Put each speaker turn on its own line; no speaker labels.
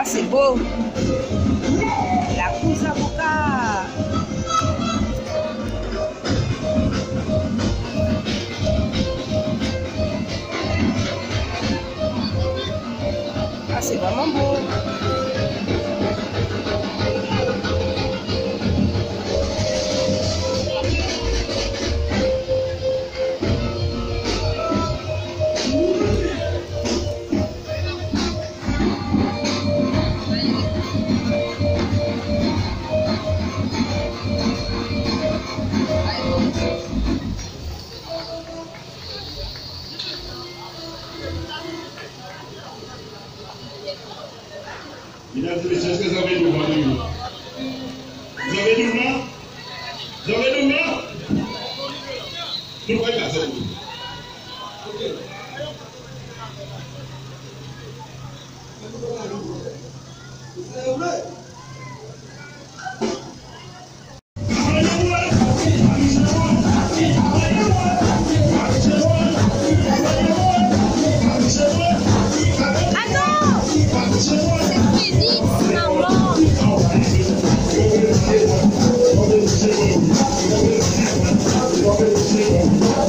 Ah, c'est beau. La Kuzabuka.
Mesdames et messieurs, est-ce que vous avez du Vous avez du Vous avez du pas faire ça. I'm